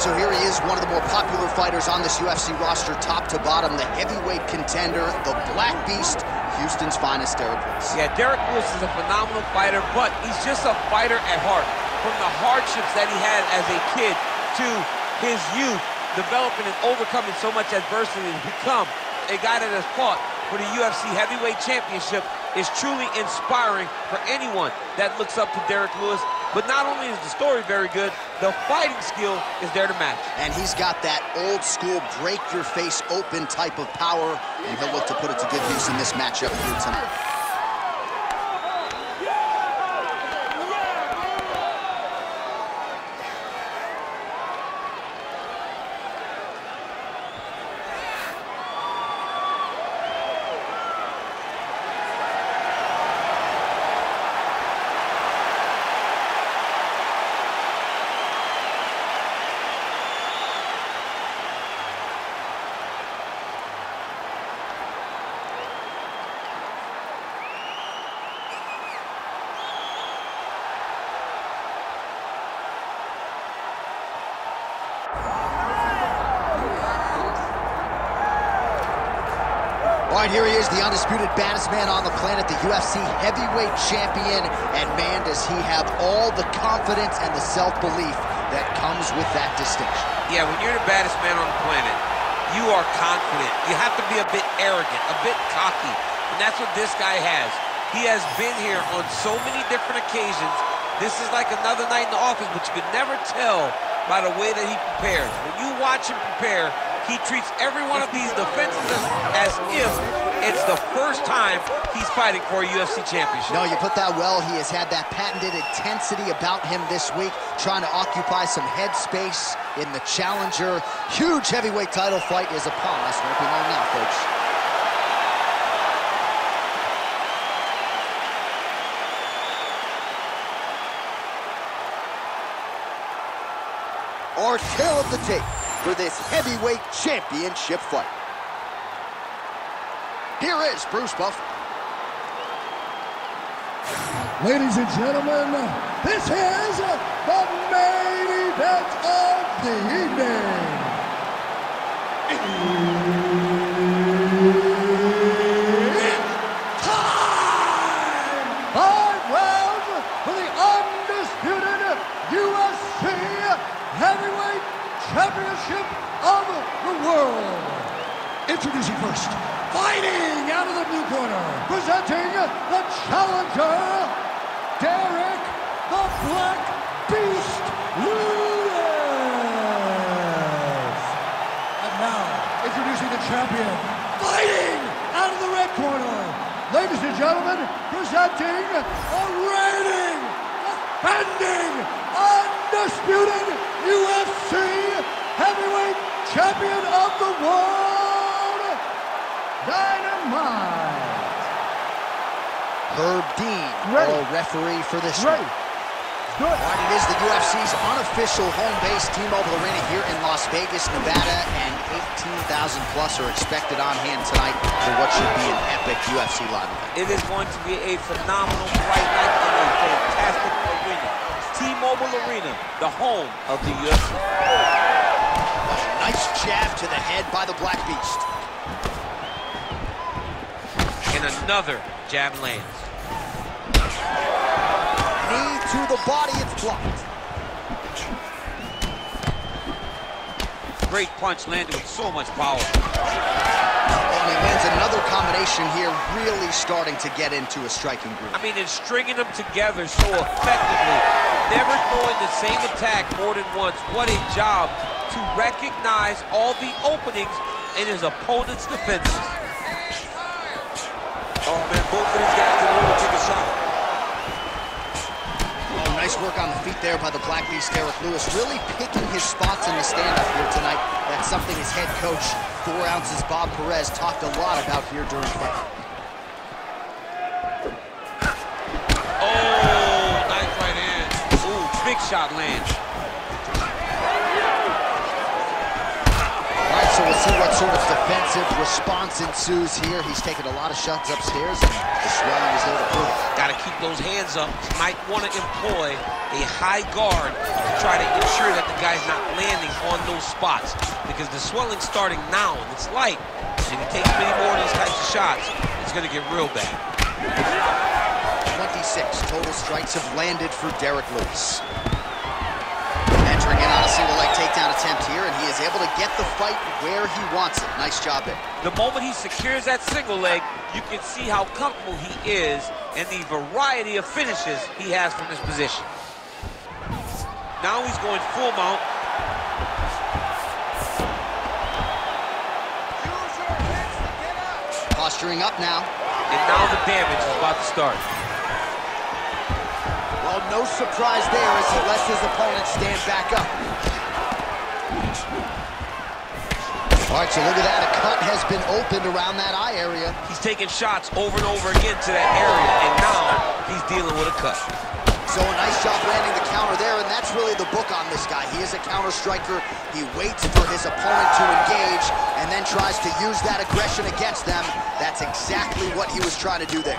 right, so here he is, one of the more popular fighters on this UFC roster, top to bottom, the heavyweight contender, the Black Beast, Houston's finest, Derrick Lewis. Yeah, Derrick Lewis is a phenomenal fighter, but he's just a fighter at heart. From the hardships that he had as a kid to his youth, developing and overcoming so much adversity to become a guy that has fought for the UFC Heavyweight Championship is truly inspiring for anyone that looks up to Derrick Lewis. But not only is the story very good, the fighting skill is there to match. And he's got that old school break your face open type of power, and he'll look to put it to good use in this matchup here tonight. All right, here he is, the undisputed baddest man on the planet, the UFC heavyweight champion. And man, does he have all the confidence and the self-belief that comes with that distinction. Yeah, when you're the baddest man on the planet, you are confident. You have to be a bit arrogant, a bit cocky. And that's what this guy has. He has been here on so many different occasions. This is like another night in the office, but you could never tell by the way that he prepares. When you watch him prepare, he treats every one of these defenses as, if it's the first time he's fighting for a UFC championship. No, you put that well. He has had that patented intensity about him this week, trying to occupy some head space in the challenger. Huge heavyweight title fight is upon us. Won't be long now, folks. Our tale of the tape for this heavyweight championship fight. Here is Bruce Buffer. Ladies and gentlemen, this is the main event of the evening. It's time! For the undisputed UFC Heavyweight Championship of the World. Introducing first, fighting out of the blue corner, presenting the challenger, Derrick the Black Beast Lewis. And now, introducing the champion, fighting out of the red corner, ladies and gentlemen, presenting a reigning, defending, undisputed UFC heavyweight champion of the world, Dynamite. Herb Dean, referee for this Ready. one. Good. All right, it is the UFC's unofficial home base, T-Mobile Arena here in Las Vegas, Nevada, and 18,000 plus are expected on hand tonight for what should be an epic UFC live event. It is going to be a phenomenal fight night in a fantastic arena. T-Mobile Arena, the home of the UFC. Nice jab to the head by the Black Beast. And another jab lands. Knee to the body, it's blocked. Great punch landed with so much power. And he lands another combination here, really starting to get into a striking groove. I mean, and stringing them together so effectively. Never throwing the same attack more than once. What a job to recognize all the openings in his opponent's defenses. Oh, man, both of these guys are willing to take a shot. Nice work on the feet there by the Black Beast, Derrick Lewis. Really picking his spots in the stand-up here tonight. That's something his head coach, four ounces Bob Perez, talked a lot about here during the fight. Oh, nice right hand. Ooh, big shot lands. All right, so we'll see what sort of defensive response ensues here. He's taken a lot of shots upstairs, and the swelling is there to prove it. Got to keep those hands up. Might want to employ a high guard to try to ensure that the guy's not landing on those spots because the swelling's starting now, and it's light. And if he takes many more of these types of shots, it's going to get real bad. 26 total strikes have landed for Derrick Lewis. Entering in on a single leg takedown attempt here, and he is able to get the fight where he wants it. Nice job there. The moment he secures that single leg, you can see how comfortable he is and the variety of finishes he has from this position. Now he's going full mount. Posturing up now. And now the damage is about to start. No surprise there as he lets his opponent stand back up. All right, so look at that. A cut has been opened around that eye area. He's taking shots over and over again to that area, and now he's dealing with a cut. So a nice job landing the counter there, and that's really the book on this guy. He is a counter striker. He waits for his opponent to engage and then tries to use that aggression against them. That's exactly what he was trying to do there.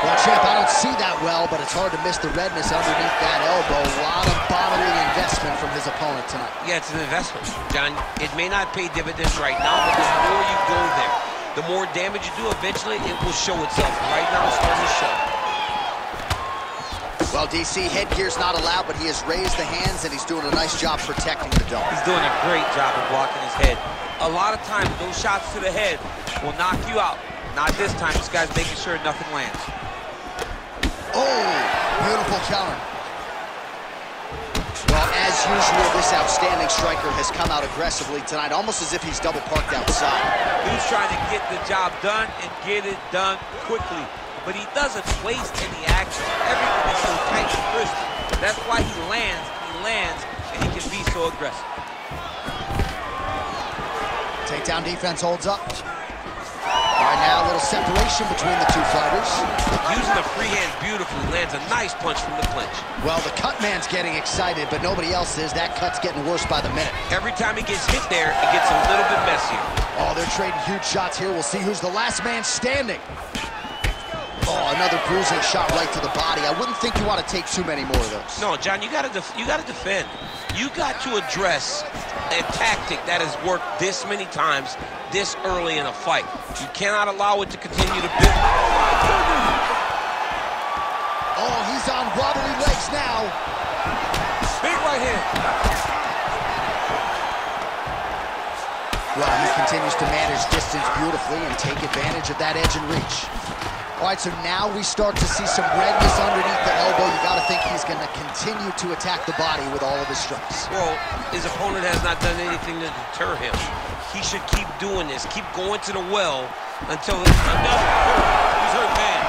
Well, Champ, I don't see that well, but it's hard to miss the redness underneath that elbow. A lot of bodily investment from his opponent tonight. Yeah, it's an investment, Jon. It may not pay dividends right now, but the more you go there, the more damage you do, eventually it will show itself. Right now, it's starting to show. Well, DC, headgear's not allowed, but he has raised the hands, and he's doing a nice job protecting the dome. He's doing a great job of blocking his head. A lot of times, those shots to the head will knock you out. Not this time. This guy's making sure nothing lands. Oh, beautiful counter. Well, as usual, this outstanding striker has come out aggressively tonight, almost as if he's double parked outside. He's trying to get the job done and get it done quickly. But he doesn't waste any action. Everything is so tight and crisp. That's why he lands, he lands, and he can be so aggressive. Takedown defense holds up. All right, now a little separation between the two fighters. Using the free hand beautifully, lands a nice punch from the clinch. Well, the cut man's getting excited, but nobody else is. That cut's getting worse by the minute. Every time he gets hit there, it gets a little bit messier. Oh, they're trading huge shots here. We'll see who's the last man standing. Oh, another bruising shot right to the body. I wouldn't think you want to take too many more of those. No, Jon, you got to you got to defend. You got to address a tactic that has worked this many times this early in a fight. You cannot allow it to continue to build. Oh, he's on wobbly legs now. Big right hand. Well, he continues to manage distance beautifully and take advantage of that edge and reach. All right, so now we start to see some redness underneath the elbow. You got to think he's going to continue to attack the body with all of his strikes. Well, his opponent has not done anything to deter him. He should keep doing this, keep going to the well until it's another. He's hurt bad.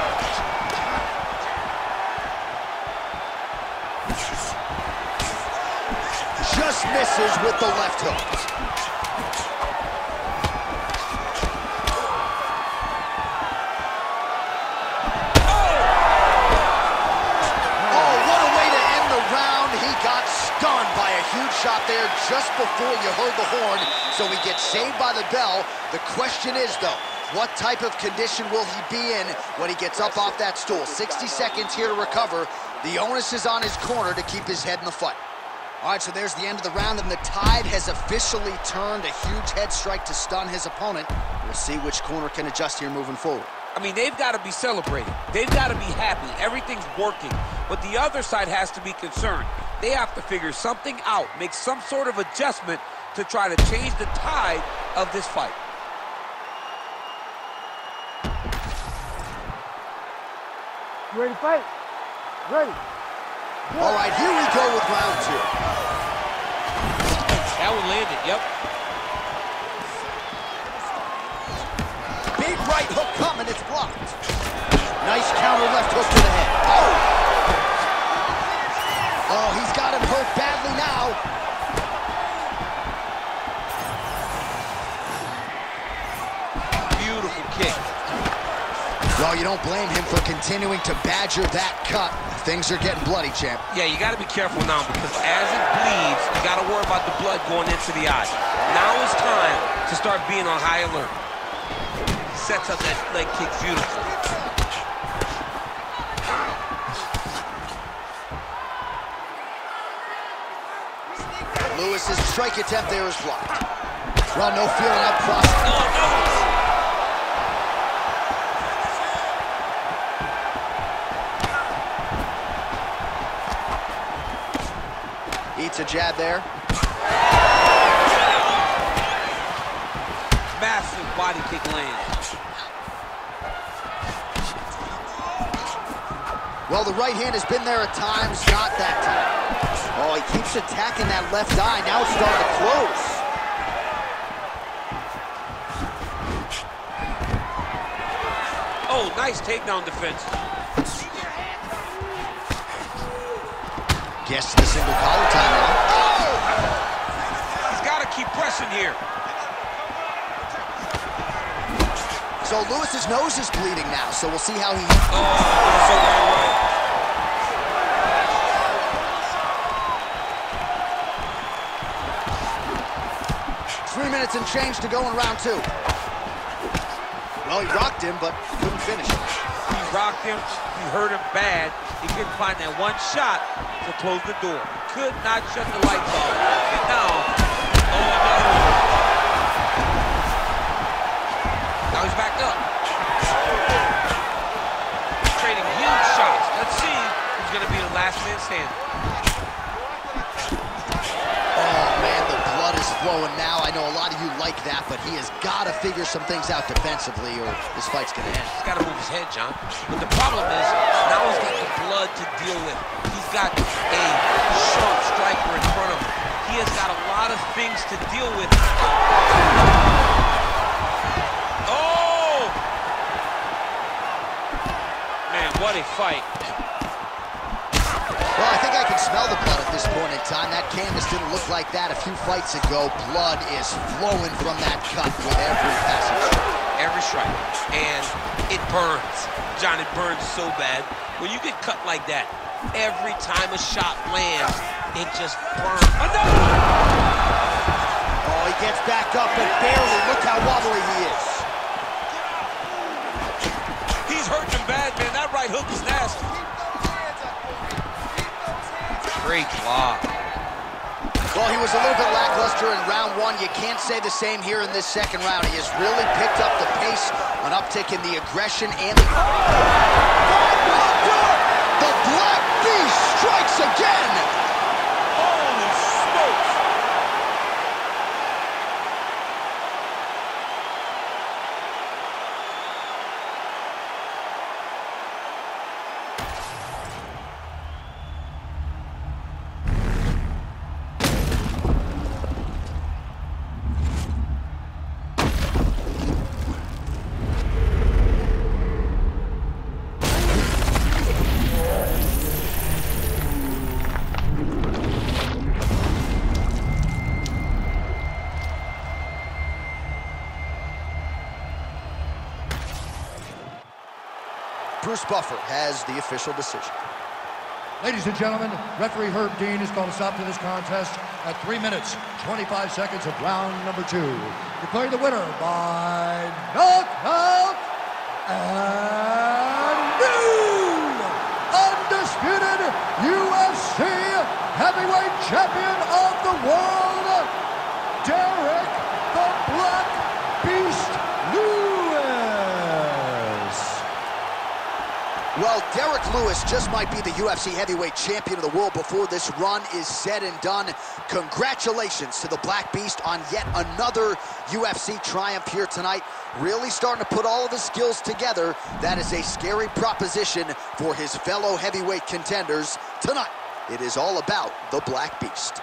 Just misses with the left hook. Stunned by a huge shot there just before you heard the horn, so he gets saved by the bell. The question is, though, what type of condition will he be in when he gets up off that stool? 60 seconds here to recover. The onus is on his corner to keep his head in the fight. All right, so there's the end of the round, and the tide has officially turned a huge head strike to stun his opponent. We'll see which corner can adjust here moving forward. I mean, they've got to be celebrating. They've got to be happy. Everything's working. But the other side has to be concerned. They have to figure something out, make some sort of adjustment to try to change the tide of this fight. You ready to fight? Ready. All right, here we go with round two. That one landed, yep. Hook coming, it's blocked. Nice counter left hook to the head. Oh! Oh, he's got him hurt badly now. Beautiful kick. Well, you don't blame him for continuing to badger that cut. Things are getting bloody, champ. Yeah, you got to be careful now because as it bleeds, you got to worry about the blood going into the eye. Now is time to start being on high alert. Sets up that leg kick beautifully. Lewis's strike attempt there is blocked. Well, no feeling up front. Oh, no! Eats a jab there. Body kick lands. Well, the right hand has been there at times, not that time. Oh, he keeps attacking that left eye. Now it's starting to close. Oh, nice takedown defense. Gets the single collar timeout. Oh! He's got to keep pressing here. So Lewis's nose is bleeding now, so we'll see how he... Oh, so. Three minutes and change to go in round two. Well, he rocked him, but couldn't finish. He rocked him. He hurt him bad. He couldn't find that one shot to close the door. Could not shut the lights off. And now, oh, another one. Up. Trading huge shots. Let's see who's going to be the last man standing. Oh, man, the blood is flowing now. I know a lot of you like that, but he has got to figure some things out defensively or this fight's going to end. He's got to move his head, Jon. But the problem is, now he's got the blood to deal with. He's got a sharp striker in front of him. He has got a lot of things to deal with. Oh! Man, what a fight. Well, I think I can smell the blood at this point in time. That canvas didn't look like that a few fights ago. Blood is flowing from that cut with every passage. Every strike. And it burns. Jon, it burns so bad. When you get cut like that, every time a shot lands, it just burns. Another one! Oh, he gets back up, and barely. Look how wobbly he is. Great block. Well, he was a little bit lackluster in round one. You can't say the same here in this second round. He has really picked up the pace, an uptick in the aggression and the... Oh! The Black Beast strikes again! Bruce Buffer has the official decision. Ladies and gentlemen, referee Herb Dean has called a stop to this contest at 3 minutes, 25 seconds of round number two. Declaring the winner by knockout and new undisputed UFC heavyweight champion of the world, Derrick the Black Beast Lewis. Well, Derrick Lewis just might be the UFC heavyweight champion of the world before this run is said and done. Congratulations to the Black Beast on yet another UFC triumph here tonight. Really starting to put all of his skills together. That is a scary proposition for his fellow heavyweight contenders tonight. It is all about the Black Beast.